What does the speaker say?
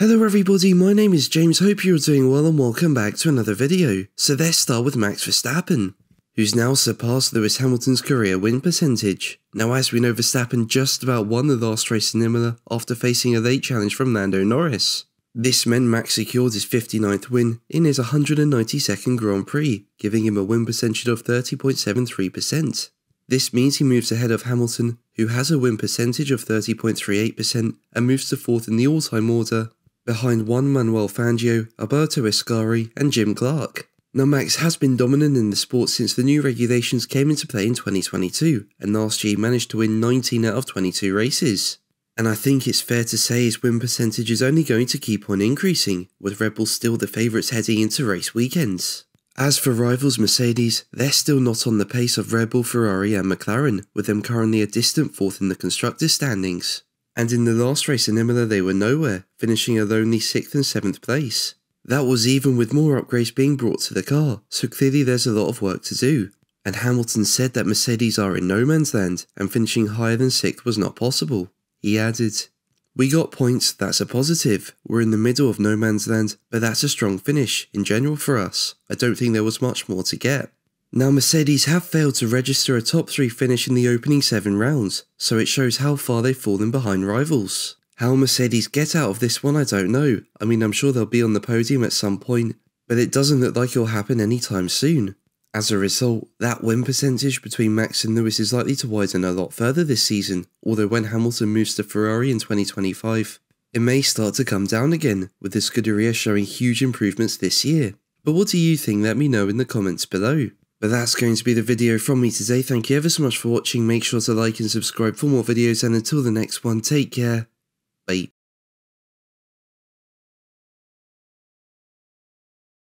Hello everybody, my name is James, hope you're doing well and welcome back to another video. So let's start with Max Verstappen, who's now surpassed Lewis Hamilton's career win percentage. Now as we know Verstappen just about won the last race in Imola after facing a late challenge from Lando Norris. This meant Max secured his 59th win in his 192nd Grand Prix, giving him a win percentage of 30.73%. This means he moves ahead of Hamilton, who has a win percentage of 30.38% and moves to fourth in the all-time order behind Juan Manuel Fangio, Alberto Ascari, and Jim Clark. Now, Max has been dominant in the sport since the new regulations came into play in 2022, and last year managed to win 19 out of 22 races. And I think it's fair to say his win percentage is only going to keep on increasing, with Red Bull still the favourites heading into race weekends. As for rivals Mercedes, they're still not on the pace of Red Bull, Ferrari, and McLaren, with them currently a distant fourth in the constructors' standings and in the last race in Imola they were nowhere, finishing a lonely 6th and 7th place. That was even with more upgrades being brought to the car, so clearly there's a lot of work to do. And Hamilton said that Mercedes are in no man's land and finishing higher than 6th was not possible. He added, We got points, that's a positive. We're in the middle of no man's land, but that's a strong finish, in general for us. I don't think there was much more to get. Now Mercedes have failed to register a top 3 finish in the opening 7 rounds, so it shows how far they've fallen behind rivals. How Mercedes get out of this one I don't know, I mean I'm sure they'll be on the podium at some point, but it doesn't look like it'll happen anytime soon. As a result, that win percentage between Max and Lewis is likely to widen a lot further this season, although when Hamilton moves to Ferrari in 2025, it may start to come down again, with the Scuderia showing huge improvements this year. But what do you think? Let me know in the comments below. But that's going to be the video from me today. Thank you ever so much for watching. Make sure to like and subscribe for more videos. And until the next one, take care. Bye.